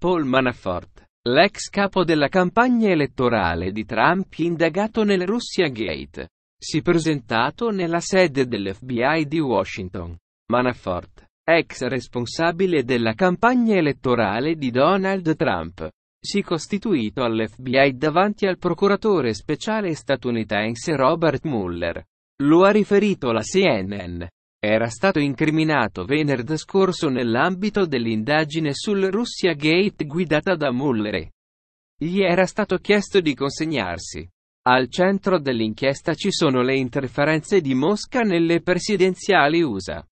Paul Manafort, l'ex capo della campagna elettorale di Trump indagato nel Russia Gate, si è presentato nella sede dell'FBI di Washington. Manafort, ex responsabile della campagna elettorale di Donald Trump, si è costituito all'FBI davanti al procuratore speciale statunitense Robert Mueller. Lo ha riferito la CNN. Era stato incriminato venerdì scorso nell'ambito dell'indagine sul Russia Gate guidata da Mueller. Gli era stato chiesto di consegnarsi. Al centro dell'inchiesta ci sono le interferenze di Mosca nelle presidenziali USA.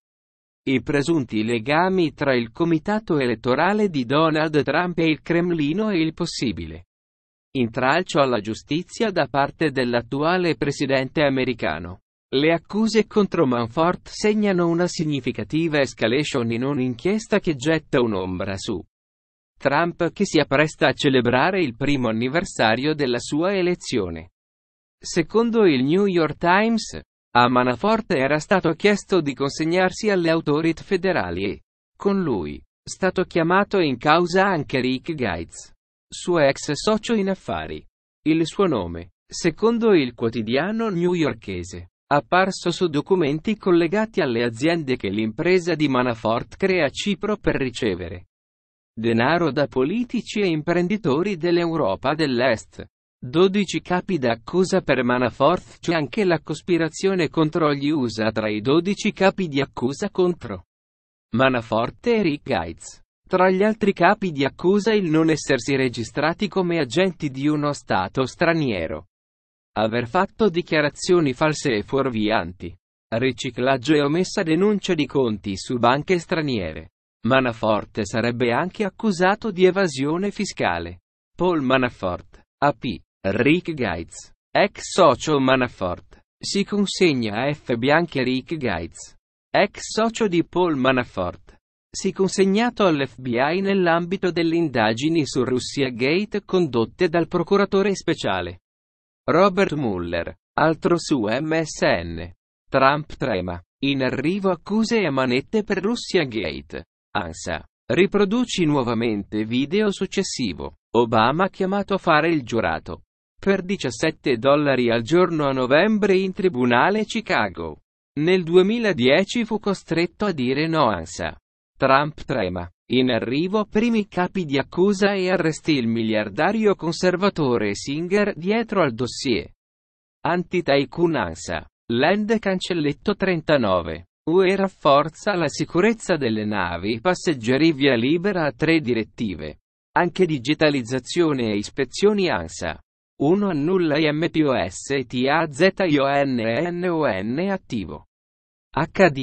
I presunti legami tra il comitato elettorale di Donald Trump e il Cremlino e il possibile intralcio alla giustizia da parte dell'attuale presidente americano. Le accuse contro Manfort segnano una significativa escalation in un'inchiesta che getta un'ombra su Trump che si appresta a celebrare il primo anniversario della sua elezione. Secondo il New York Times, a Manafort era stato chiesto di consegnarsi alle autorità federali e, con lui, stato chiamato in causa anche Rick Gates, suo ex socio in affari. Il suo nome, secondo il quotidiano newyorkese, apparso su documenti collegati alle aziende che l'impresa di Manafort crea a Cipro per ricevere denaro da politici e imprenditori dell'Europa dell'Est. 12 capi d'accusa per Manafort c'è anche la cospirazione contro gli USA tra i 12 capi di accusa contro Manafort e Rick Gates. Tra gli altri capi di accusa il non essersi registrati come agenti di uno Stato straniero. Aver fatto dichiarazioni false e fuorvianti. Riciclaggio e omessa denuncia di conti su banche straniere. Manafort sarebbe anche accusato di evasione fiscale. Paul Manafort, AP. Rick Gates, ex socio Manafort, si consegna a F. Bianchi Rick Gates, ex socio di Paul Manafort, si consegnato all'FBI nell'ambito delle indagini su Russia Gate condotte dal procuratore speciale Robert Mueller, altro su MSN. Trump trema. In arrivo accuse e manette per Russia Gate. ANSA. Riproduci nuovamente video successivo. Obama chiamato a fare il giurato per 17 dollari al giorno a novembre in tribunale Chicago. Nel 2010 fu costretto a dire no ANSA. Trump trema. In arrivo primi capi di accusa e arresti il miliardario conservatore Singer dietro al dossier. Anti-Tycoon ANSA. Land cancelletto 39. UE rafforza la sicurezza delle navi passeggeri via libera a tre direttive. Anche digitalizzazione e ispezioni ANSA. 1. Annulla IMPOS TAZIONNON attivo. HDHQSDLO.